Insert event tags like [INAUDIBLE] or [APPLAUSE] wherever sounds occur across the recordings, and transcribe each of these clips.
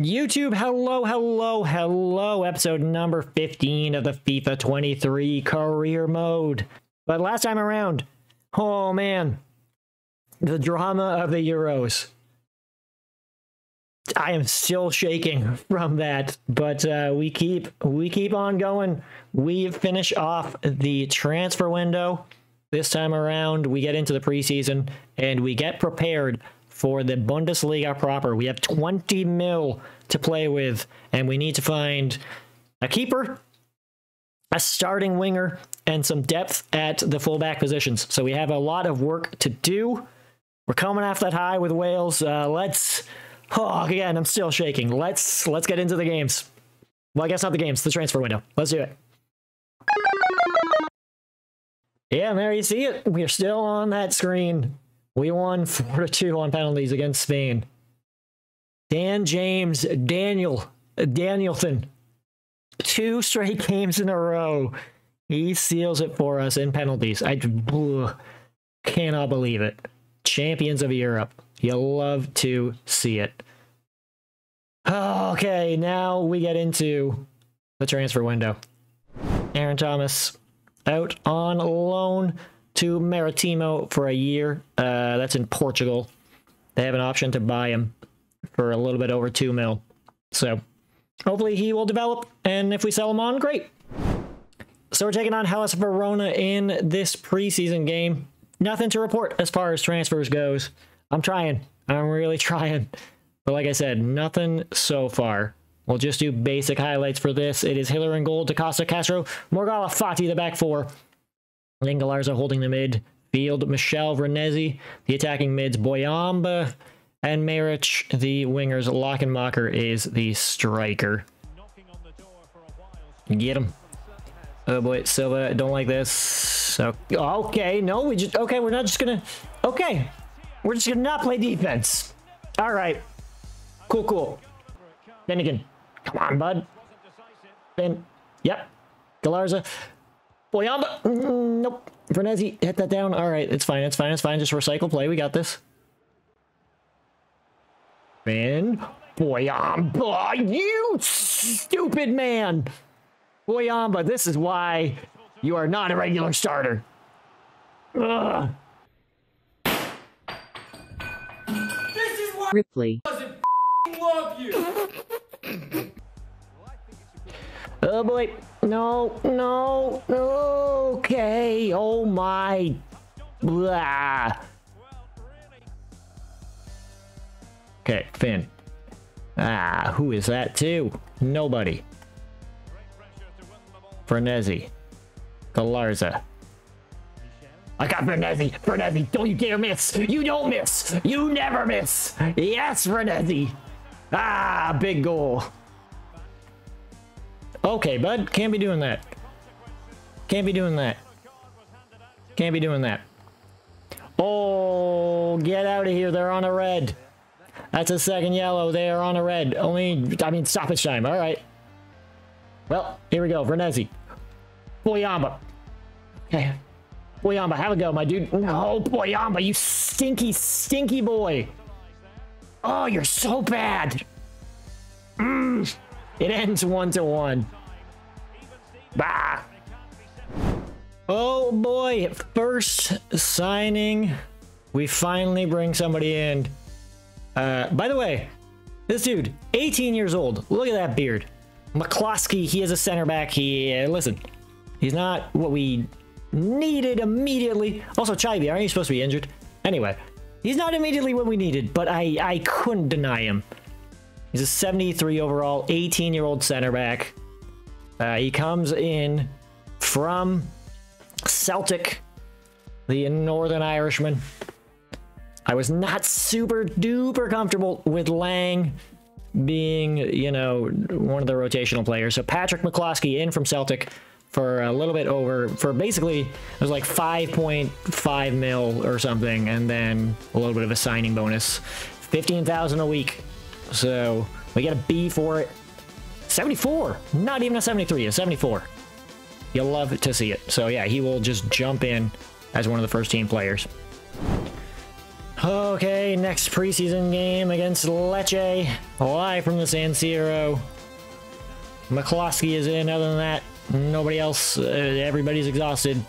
YouTube, hello, hello, hello. Episode number 15 of the FIFA 23 career mode. But last time around, oh man, the drama of the Euros. I am still shaking from that, but uh, we keep we keep on going. We finish off the transfer window this time around. We get into the preseason and we get prepared for the Bundesliga proper. We have 20 mil to play with, and we need to find a keeper, a starting winger, and some depth at the fullback positions. So we have a lot of work to do. We're coming off that high with Wales. Uh, let's. Oh, again, I'm still shaking. Let's let's get into the games. Well, I guess not the games, the transfer window. Let's do it. Yeah, there you see it. We're still on that screen. We won [LAUGHS] 4 to 2 on penalties against Spain. Dan James, Daniel, Danielson, two straight [LAUGHS] games in a row. He seals it for us in penalties. I cannot believe it. Champions of Europe. You love to see it. Okay, now we get into the transfer window. Aaron Thomas out on loan to Maritimo for a year. Uh, that's in Portugal. They have an option to buy him for a little bit over two mil. So hopefully he will develop, and if we sell him on, great. So we're taking on Hellas Verona in this preseason game. Nothing to report as far as transfers goes. I'm trying. I'm really [LAUGHS] trying. But like I said, nothing so far. We'll just do basic highlights for this. It is Hiller and goal, DaCosta, Castro, Morgala, Fati, the back four. Lingalarza holding the mid. Field, Michelle Vernezzi. The attacking mids, Boyamba and Maric. The wingers, Lakenmacher is the striker. Get him. Oh boy, Silva, don't like this. So, okay, no, we just, okay, we're not just gonna, okay. We're just gonna not play defense. All right. Cool, cool. Then again, come on, bud. Then, yep. Galarza. Boyamba. Mm, nope. Vernezzi, hit that down. All right, it's fine, it's fine, it's fine. Just recycle play. We got this. Man. Boyamba, you stupid man. Boyamba, this is why you are not a regular starter. Ugh. Ripley. Oh boy. No, no, no. Okay. Oh my. Blah. Okay, Finn. Ah, who is that too? Nobody. Vernezzi. Galarza. I got Vernezzi. Vernezzi, don't you dare miss. You don't miss. You never miss. Yes, Vernezzi. Ah, big goal. Okay, bud. Can't be doing that. Can't be doing that. Can't be doing that. Oh, get out of here. They're on a red. That's a second yellow. They are on a red. Only, I mean, stoppage time. All right. Well, here we go. Vernezzi. Boyamba. Okay. Boyamba, have a go, my dude. No, Boyamba, you stinky, stinky boy. Oh, you're so bad. Mm. It ends one to one. Bah. Oh boy, first signing. We finally bring somebody in. Uh, by the way, this dude, 18 years old. Look at that beard. McCloskey, he is a center back. He, uh, listen, he's not what we needed immediately. Also, Chaibi, aren't you supposed to be injured? Anyway, he's not immediately what we needed, but I, I couldn't deny him. He's a 73 overall, 18 year old center back. Uh, he comes in from Celtic, the Northern Irishman. I was not super duper comfortable with Lang being, you know, one of the rotational players. So Patrick McCloskey in from Celtic for a little bit over, for basically, it was like 5.5 mil or something, and then a little bit of a signing bonus. 15,000 a week. So we get a B for it. 74, not even a 73, a 74. You'll love to see it. So yeah, he will just jump in as one of the first team players. Okay, next preseason game against Lecce. Live from the San Siro. McCloskey is in. Other than that, nobody else. Uh, everybody's exhausted.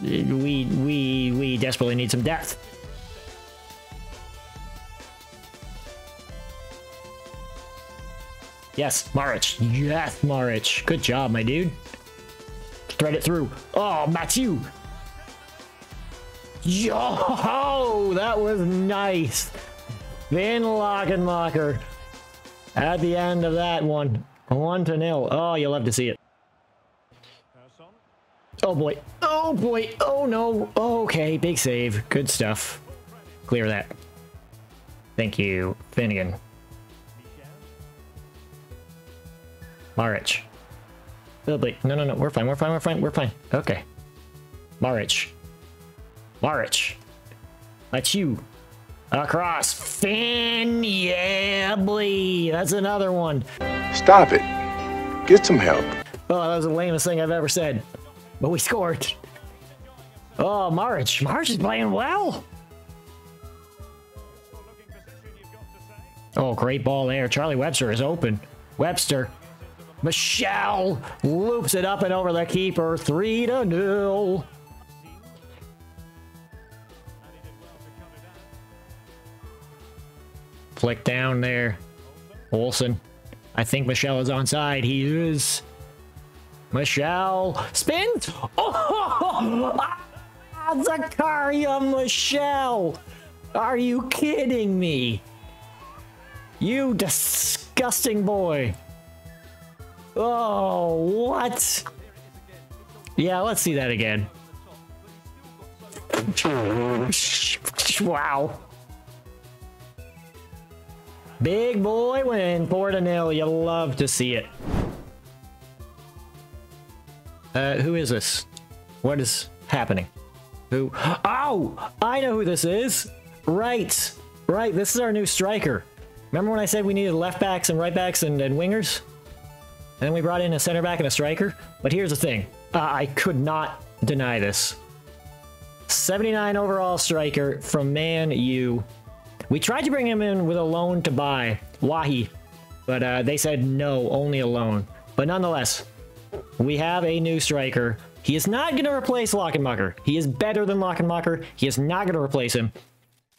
We we we desperately need some depth. Yes, Marich. Yes, Marich. Good job, my dude. Thread it through. Oh, Matthew. Yo, that was nice. Van Lakenmacher at the end of that one. One to nil. Oh, you love to see it. Oh boy. Oh boy. Oh no. Okay, big save. Good stuff. Clear that. Thank you, Finnegan. Marich. Oh. No, no, no. We're fine. We're fine. We're fine. We're fine. Okay. Marich. Marich. That's you. Across. Finn. Yeah, boy. That's another one. Stop it. Get some help. Oh, that was the lamest thing I've ever said. But we scored. Oh, Marich. Marich is playing well. Oh, great ball there. Charlie Webster is open. Webster. Michelle loops it up and over the keeper. 3 to 0. Flick down there. Olsen. I think Michelle is onside. He is. Michelle spins. [LAUGHS] Oh, Zakaria Michelle. Are you kidding me? You disgusting boy. Oh, what? Yeah, let's see that again. [LAUGHS] Wow. Big boy win, 4 to nil. You love to see it. Uh, who is this? What is happening? Who? Oh, I know who this is. Right, right. This is our new striker. Remember when I said we needed left backs and right backs and, and wingers? And then we brought in a center back and a striker. But here's the thing. Uh, I could not deny this. 79 overall striker from Man U. We tried to bring him in with a loan to buy, Wahi, but uh, they said no, only a loan. But nonetheless, we have a new striker. He is not going to replace Lakenmacher. He is better than Lakenmacher. He is not going to replace him.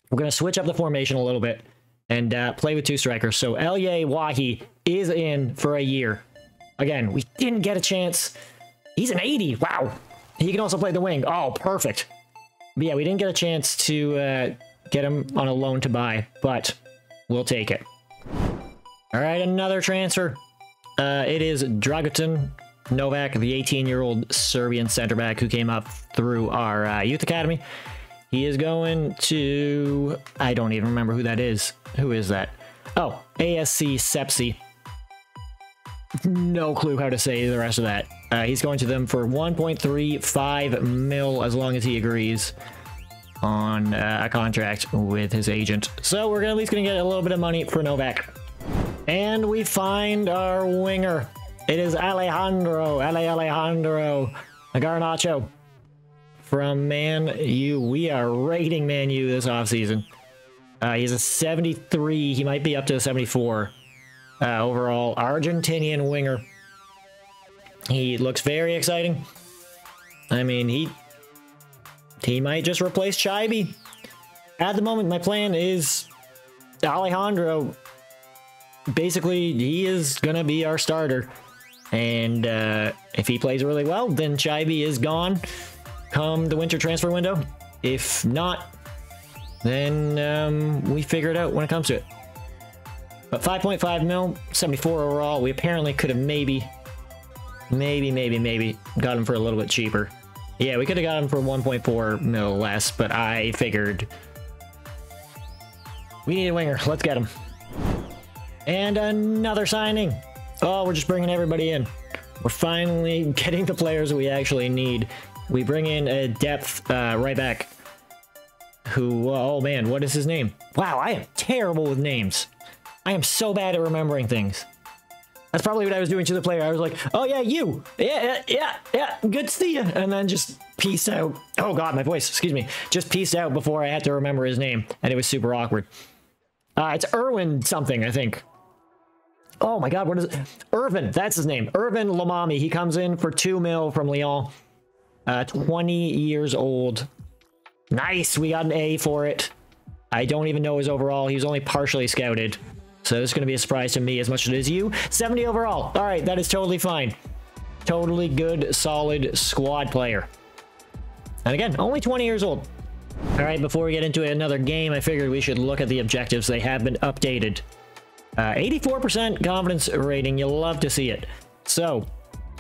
We're going to switch up the formation a little bit and uh, play with two strikers. So Elye Wahi is in for a year. Again, we didn't get a chance. He's an 80. Wow. He can also play the wing. Oh, perfect. But yeah, we didn't get a chance to uh, get him on a loan to buy, but we'll take it. All right, another transfer. Uh, it is Dragutin Novak, the 18-year-old Serbian center back who came up through our uh, youth academy. He is going to... I don't even remember who that is. Who is that? Oh, ASC Sepsi. No clue how to say the rest of that. Uh, he's going to them for 1.35 mil as long as he agrees on uh, a contract with his agent. So we're at least going to get a little bit of money for Novak. And we find our winger. It is Alejandro, Ale Alejandro Garnacho from Man U. We are rating Man U this offseason. Uh, he's a 73. He might be up to a 74 uh, overall. Argentinian winger. He looks very exciting. I mean, he he might just replace Chaibi. At the moment, my plan is Alejandro. Basically, he is to be our starter. And uh, if he plays really well, then Chaibi is gone come the winter transfer window. If not, then um, we figure it out when it comes to it. But 5.5 mil, 74 overall. We apparently could have maybe, maybe, maybe, maybe got him for a little bit cheaper. Yeah, we could have got him for 1.4 mil less, but I figured we need a winger. Let's get him. And another signing. Oh, we're just bringing everybody in. We're finally [LAUGHS] getting the players we actually need. We bring in a depth uh, right back. Who, oh man, what is his name? Wow, I am terrible with names. I am so bad at remembering things. That's probably what I was doing to the player. I was like, oh yeah, you. Yeah, yeah, yeah. Good to see you. And then just peace out. Oh god, my voice. Excuse me. Just peace out before I had to remember his name. And it was super awkward. Uh, it's Irwin something, I think. Oh my god, what is it? Irvin, that's his name. Irvin Lamami. He comes in for two mil from Lyon. Uh, 20 years old. Nice, we got an A for it. I don't even know his overall. He was only partially scouted. So this is going to be a surprise to me as much as it is you. 70 overall. All right, that is totally fine. Totally good, solid squad player. And again, only 20 years old. All right, before we get into another game, I figured we should look at the objectives. They have been updated. 84% uh, confidence rating. You'll love to see it. So,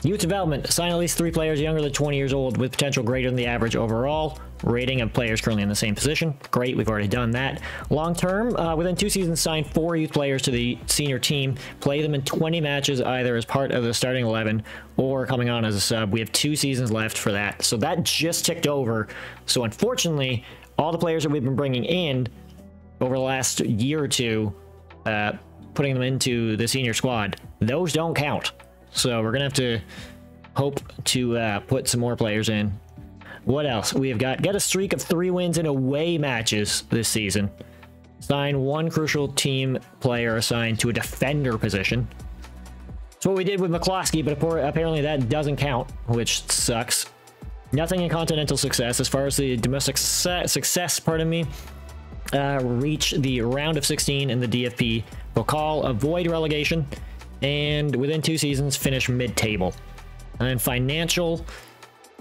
Youth development. Sign at least three players younger than 20 years old with potential greater than the average overall. Rating of players currently in the same position. Great, we've already done that. Long term, uh, within two seasons, sign four youth players to the senior team. Play them in 20 matches either as part of the starting 11 or coming on as a sub. We have two seasons left for that. So that just ticked over. So unfortunately, all the players that we've been bringing in over the last year or two, uh, putting them into the senior squad, those don't count. So we're going to have to hope to uh, put some more players in. What else? We have got get a streak of three wins in away matches this season. Sign one crucial team player assigned to a defender position. That's what we did with McCloskey, but apparently that doesn't count, which sucks. Nothing in continental success. As far as the domestic success, pardon me, uh, reach the round of 16 in the DFB. call avoid relegation, and within two seasons finish mid-table. And financial,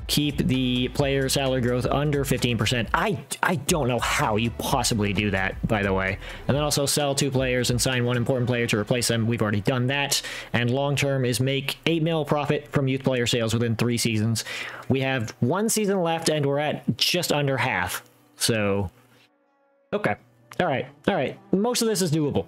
keep the player salary growth under 15%. I, I don't know how you possibly do that, by the way. And then also sell two players and sign one important player to replace them. We've already done that. And long term is make 8 mil profit from youth player sales within three seasons. We have one season left and we're at just under half. So, okay. All right, all right. Most of this is doable.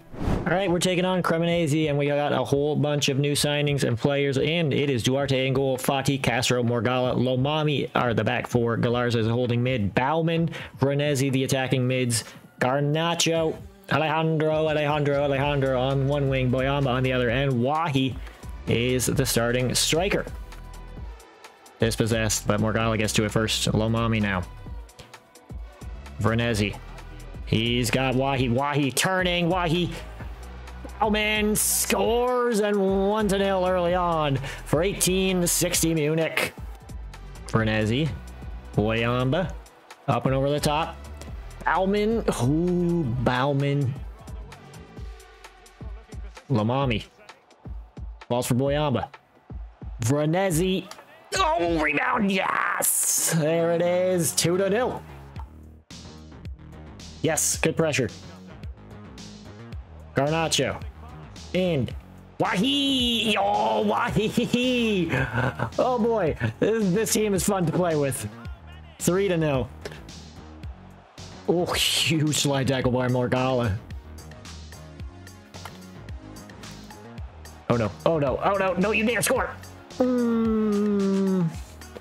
All right, we're taking on Cremonese, and we got a whole bunch of new signings and players, and it is Duarte goal, Fati, Castro, Morgala, Lomami are the back four, Galarza is holding mid, Bauman, Renezi the attacking mids, Garnacho, Alejandro, Alejandro, Alejandro on one wing, Boyamba on the other, and Wahi is the starting striker. Dispossessed, but Morgala gets to it first. Lomami now. Vernezzi He's got Wahi. Wahi turning. Wahi. Oh man, scores and 1 to 0 early on for 1860 Munich. Vernezzi. Boyamba. Up and over the top. Bauman. Ooh, Bauman. Lamami. Balls for Boyamba. Vernezzi. Oh, rebound. Yes. There it is. 2 to 0. Yes, good pressure. Garnacho. And Wahi! Oh, Wahi! Oh boy, this, this team is fun to play with. Three to no. Oh, huge slide tackle by Morgala. Oh no, oh no, oh no, no, you dare score! Mm,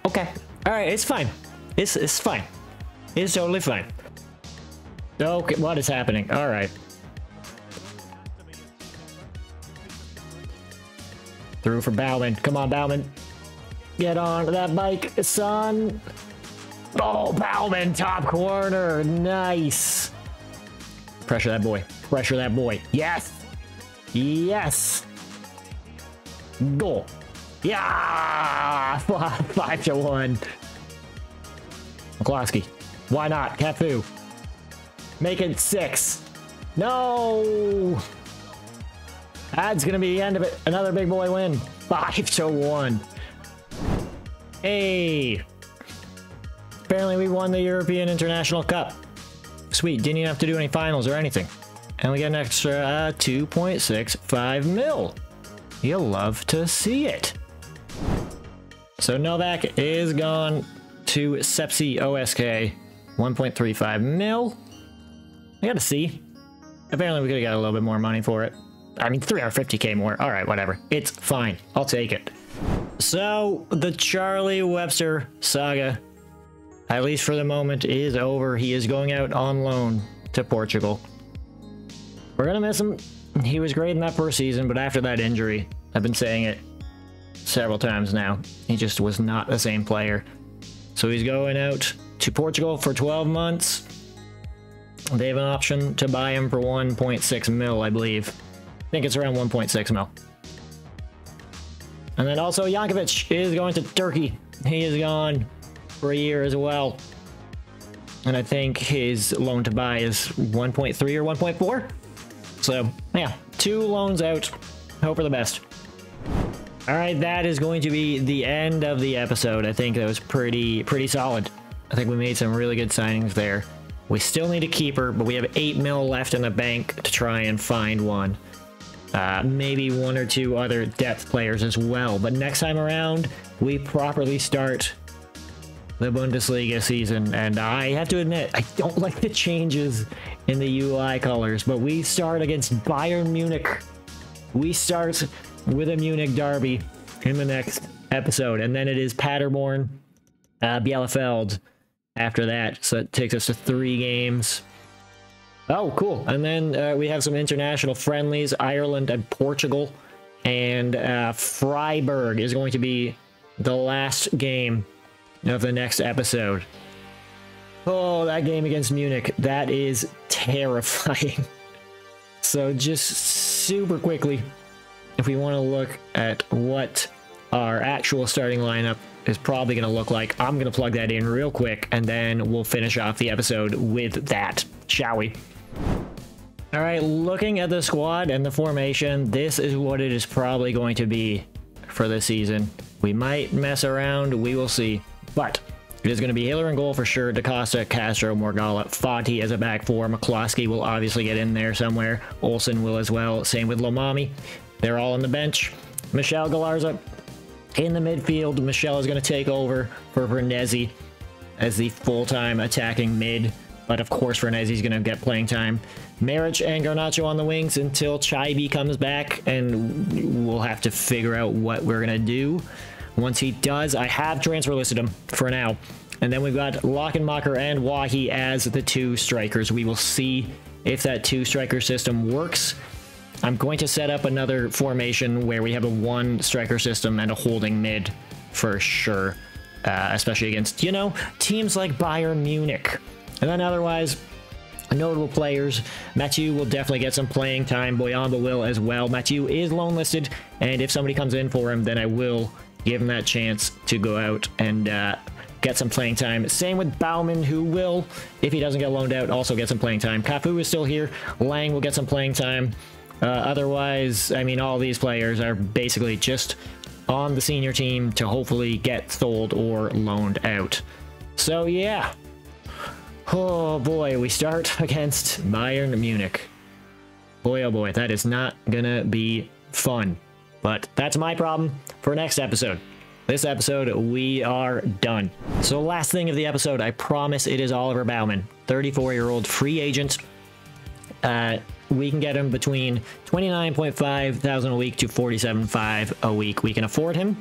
okay, alright, it's fine. It's, it's fine. It's totally fine. Okay, what is happening? All Through for Bauman. Come on, Bauman. Get on that bike, son. Oh, Bauman, top corner. Nice. Pressure that boy. Pressure that boy. Yes. Yes. Goal. Yeah. [LAUGHS] Five to one. McCloskey. Why not? Cafu. Make it six. No! That's gonna be the end of it. Another big boy win. Five to one. Hey! Apparently we won the European International Cup. Sweet, didn't even have to do any finals or anything. And we get an extra uh, 2.65 mil. You'll love to see it. So Novak is gone to Sepsi OSK. 1.35 mil. I gotta see. Apparently we could have got a little bit more money for it. I mean, 350k more. All right, whatever. It's fine. I'll take it. So, the Charlie Webster saga, at least for the moment, is over. He is going out on loan to Portugal. We're going to miss him. He was great in that first season, but after that injury, I've been saying it several times now. He just was not the same player. So he's going out to Portugal for 12 months. They have an option to buy him for 1.6 mil, I believe. I think it's around 1.6 mil. And then also Jankovic is going to Turkey. He is gone for a year as well. And I think his loan to buy is 1.3 or 1.4. So, yeah, two loans out. Hope for the best. All right, that is going to be the end of the episode. I think that was pretty pretty solid. I think we made some really good signings there. We still need a keeper, but we have 8 mil left in the bank to try and find one. Uh, maybe one or two other depth players as well. But next time around, we properly start the Bundesliga season. And I have to admit, I don't [LAUGHS] like the changes in the UI colors, but we start against Bayern Munich. We start with a Munich derby in the next episode. And then it is Paderborn, uh, Bielefeld after that. So it takes us to three games. Oh, cool. And then uh, we have some international friendlies, Ireland and Portugal. And uh, Freiburg is going to be the last game of the next episode. Oh, that game against Munich. That is terrifying. [LAUGHS] so just super quickly, if we want to look at what our actual starting lineup is probably going to look like, I'm going to plug that in real quick, and then we'll finish off the episode with that, shall we? All right, looking at the squad and the formation, this is what it is probably going to be for this season. We might mess around, we will see. But it is going to be Hiller in goal for sure, DaCosta, Castro, Morgala, Fati as a back four. McCloskey will obviously get in there somewhere. Olsen will as well. Same with Lomami. They're all on the bench. Michelle Galarza in the midfield. Michelle is going to take over for Vernezzi as the full-time attacking mid. But of course, Vernezzi's going to get playing time. Maric and Garnacho on the wings until Chaibi comes back, and we'll have to figure out what we're going to do. Once he does, I have transfer listed him for now. And then we've got Lakenmacher and Wahi as the two strikers. We will see if that two striker system works. I'm going to set up another formation where we have a one striker system and a holding mid for sure. Uh, especially against, you know, teams like Bayern Munich. And then otherwise, notable players. Mathieu will definitely get some playing time. Boyamba will as well. Mathieu is loan listed, and if somebody comes in for him, then I will give him that chance to go out and uh, get some playing time. Same with Bauman, who will, if he doesn't get loaned out, also get some playing time. Cafu is still here. Lang will get some playing time. Uh, otherwise, I mean, all these players are basically just on the senior team to hopefully get sold or loaned out. So, yeah. Oh boy, we start against Bayern Munich. Boy, oh boy, that is not gonna be fun. But that's my problem for next episode. This episode, we are done. So last thing of the episode, I promise it is Oliver Baumann, 34-year-old free agent. Uh, we can get him between 29.5 thousand a week to 47.5 a week. We can afford him.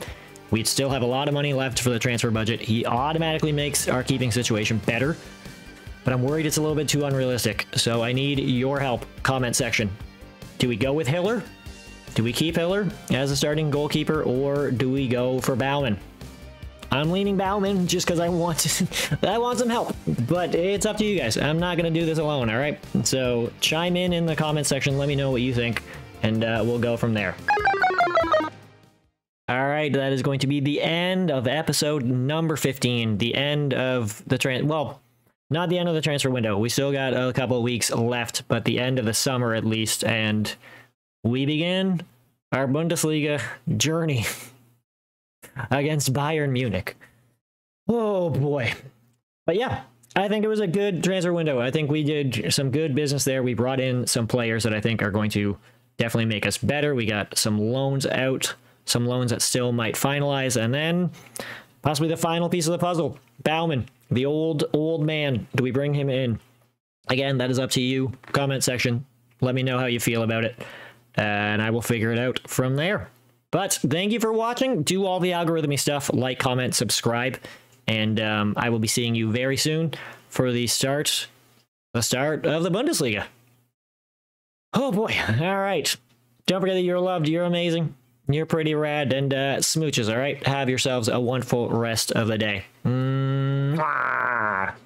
We'd still have a lot of money left for the transfer budget. He automatically makes our keeping situation better, but I'm worried it's a little bit too unrealistic. So I need your help. Comment section. Do we go with Hiller? Do we keep Hiller as a starting goalkeeper, or do we go for Baumann? I'm leaning Baumann just because I want to, [LAUGHS] I want some help, but it's up to you guys. I'm not gonna do this alone. All right, so chime in in the comment section. Let me know what you think, and uh, we'll go from there. All right, that is going to be the end of episode number 15. The end of the trans. Well, not the end of the transfer window. We still got a couple weeks left, but the end of the summer at least, and we begin our Bundesliga journey [LAUGHS] against Bayern Munich. Oh boy. But yeah, I think it was a good transfer window. I think we did some good business there. We brought in some players that I think are going to definitely make us better. We got some loans out, some loans that still might finalize, and then possibly the final piece of the puzzle, Baumann, the old, old man. Do we bring him in? Again, that is up to you. Comment section. Let me know how you feel about it, and I will figure it out from there. But thank you for watching. Do all the algorithmy stuff. Like, comment, subscribe. And um, I will be seeing you very soon for the start, the start of the Bundesliga. Oh boy. [LAUGHS] All right. Don't forget that you're loved. You're amazing. You're pretty rad and uh, smooches, all right? Have yourselves a wonderful rest of the day. ¡Mua!